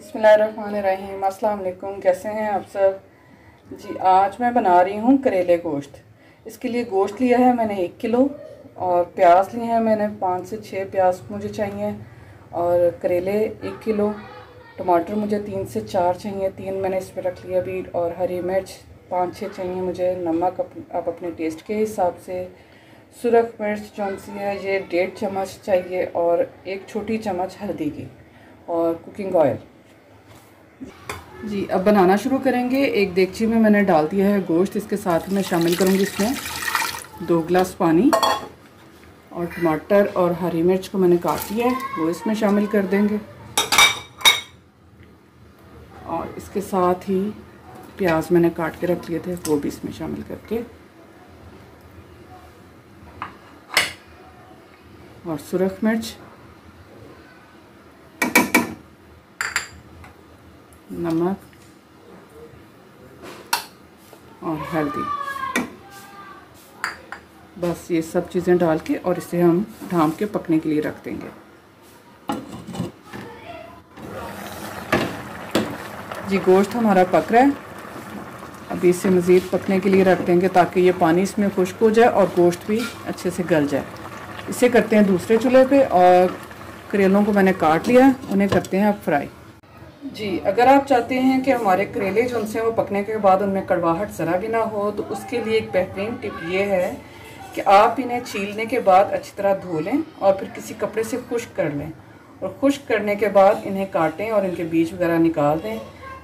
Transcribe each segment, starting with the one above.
बसमीम अल्लाम कैसे हैं आप सब? जी, आज मैं बना रही हूँ करेले गोश्त। इसके लिए गोश्त लिया है मैंने एक किलो और प्याज लिए हैं मैंने पाँच से छः प्याज मुझे चाहिए और करेले एक किलो, टमाटर मुझे तीन से चार चाहिए, तीन मैंने इस पर रख लिया अभी और हरी मिर्च पाँच छः चाहिए मुझे, नमक आप अपने टेस्ट के हिसाब से, सुरख मिर्च जौन सी है ये डेढ़ चम्मच चाहिए और एक छोटी चम्मच हल्दी की और कुकिंग ऑयल। जी, अब बनाना शुरू करेंगे। एक देगची में मैंने डाल दिया है गोश्त। इसके साथ ही मैं शामिल करूँगी इसमें दो गिलास पानी और टमाटर और हरी मिर्च को मैंने काट लिया है। वो इसमें शामिल कर देंगे। और इसके साथ ही प्याज मैंने काट के रख लिए थे, वो भी इसमें शामिल करके। और सुरख मिर्च। नमक और हल्दी। बस ये सब चीज़ें डाल के और इसे हम ढाम के पकने के लिए रख देंगे। जी, गोश्त हमारा पक रहा है। अभी इसे मज़ीद पकने के लिए रख देंगे ताकि ये पानी इसमें खुश्क हो जाए और गोश्त भी अच्छे से गल जाए। इसे करते हैं दूसरे चूल्हे पे और करेलों को मैंने काट लिया उन्हें करते हैं अब फ्राई। जी, अगर आप चाहते हैं कि हमारे करेले जो उनसे वो पकने के बाद उनमें कड़वाहट ज़रा भी ना हो तो उसके लिए एक बेहतरीन टिप ये है कि आप इन्हें छीलने के बाद अच्छी तरह धो लें और फिर किसी कपड़े से खुश्क कर लें। और खुश्क करने के बाद इन्हें काटें और इनके बीज वगैरह निकाल दें।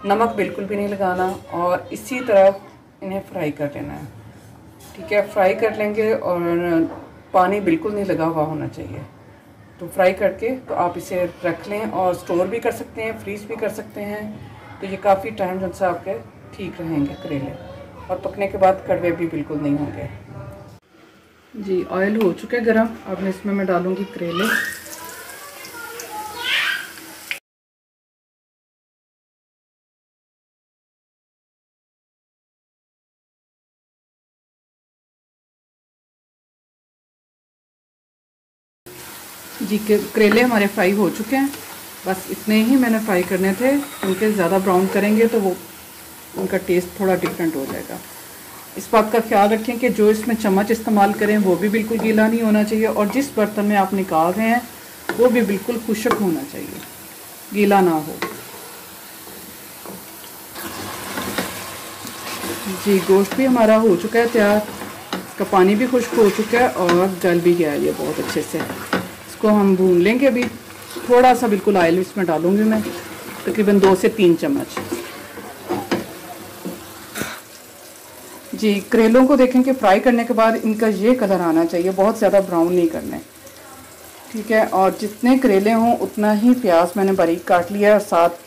नमक बिल्कुल भी नहीं लगाना और इसी तरह इन्हें फ्राई कर लेना है। ठीक है, फ्राई कर लेंगे और पानी बिल्कुल नहीं लगा हुआ होना चाहिए। तो फ्राई करके तो आप इसे रख लें और स्टोर भी कर सकते हैं फ्रीज भी कर सकते हैं। तो ये काफ़ी टाइम जो आपके ठीक रहेंगे करेले। और पकने के बाद कड़वे भी बिल्कुल नहीं होंगे। जी ऑयल हो चुके गर्म। अब इसमें मैं डालूँगी करेले। जी, के, करेले हमारे फ्राई हो चुके हैं। बस इतने ही मैंने फ्राई करने थे। क्योंकि ज़्यादा ब्राउन करेंगे तो वो, उनका टेस्ट थोड़ा डिफरेंट हो जाएगा। इस बात का ख्याल रखें कि जो इसमें चम्मच इस्तेमाल करें, वो भी बिल्कुल गीला नहीं होना चाहिए और जिस बर्तन में आप निकाल रहे हैं, वो भी बिल्कुल खुशक होना चाहिए। गीला ना हो। जी, गोश्त भी हमारा हो चुका है तैयार। इसका पानी भी खुश्क हो चुका है और गल भी गया है ये बहुत अच्छे से। इसको हम भून लेंगे अभी। थोड़ा सा बिल्कुल ऑयल इसमें डालूँगी मैं। तकरीबन दो से तीन चम्मच। जी करेलों को देखें कि फ्राई करने के बाद इनका ये कलर आना चाहिए। बहुत ज़्यादा ब्राउन नहीं करने ठीक है? और जितने करेले हों, उतना ही प्याज मैंने बारीक काट लिया और सात,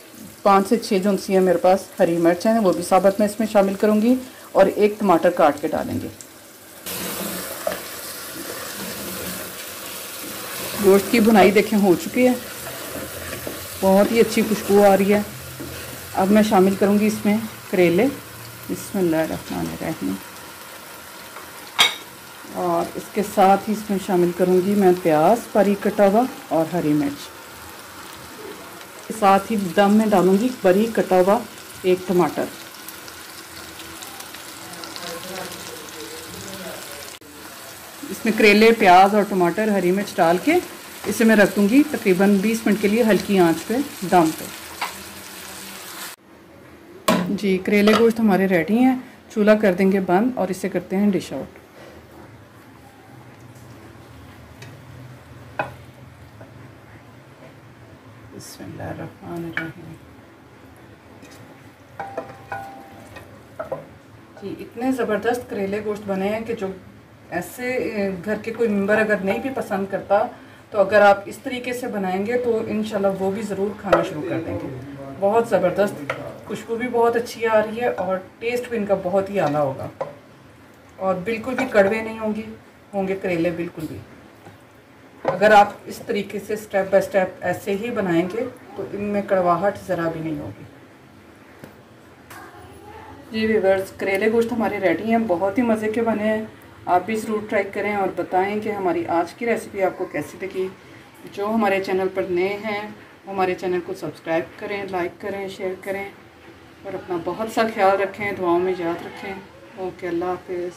पाँच से छः जो है मेरे पास, हरी मिर्च हैं, वो भी साबत मैं इसमें शामिल करूँगी और एक टमाटर काट के डालेंगे। गोश्त की बुनाई देखें, हो चुकी है। बहुत ही अच्छी खुशबू आ रही है। अब मैं शामिल करूँगी इसमें करेले। इसमें बिस्मिल्लाहिर्रहमानिर्रहीम और इसके साथ ही इसमें शामिल करूँगी मैं प्याज, बारीक कटा हुआ और हरी मिर्च। साथ ही दम में डालूँगी बारीक कटा हुआ एक टमाटर। इसमें करेले, प्याज और टमाटर हरी मिर्च डाल के इसे मैं रख दूँगी तकरीबन 20 मिनट के लिए हल्की आँच पे, दम पे। जी, करेले गोश्त हमारे रेडी हैं। चूल्हा कर देंगे बंद और इसे करते हैं डिश आउट जी, इतने ज़बरदस्त करेले गोश्त बने हैं कि जो ऐसे घर के कोई मेंबर अगर नहीं भी पसंद करता तो अगर आप इस तरीके से बनाएँगे तो इन वो भी ज़रूर खाना शुरू कर देंगे। बहुत ज़बरदस्त। खुशबू भी बहुत अच्छी आ रही है और टेस्ट भी इनका बहुत ही आला होगा। और बिल्कुल भी कड़वे नहीं होंगे होंगे करेले बिल्कुल भी। अगर आप इस तरीके से स्टेप बाय स्टेप ऐसे ही बनाएँगे तो इनमें कड़वाहट ज़रा भी नहीं होगी। जी वीवर्स करेले गोश्त हमारे रेडी हैं, बहुत ही मज़े के बने हैं। आप भी ज़रूर ट्राई करें और बताएँ कि हमारी आज की रेसिपी आपको कैसी लगी। जो हमारे चैनल पर नए हैं, वो हमारे चैनल को सब्सक्राइब करें, लाइक करें, शेयर करें और अपना बहुत सा ख्याल रखें, दुआओं में याद रखें। ओके, अल्लाह हाफिज़।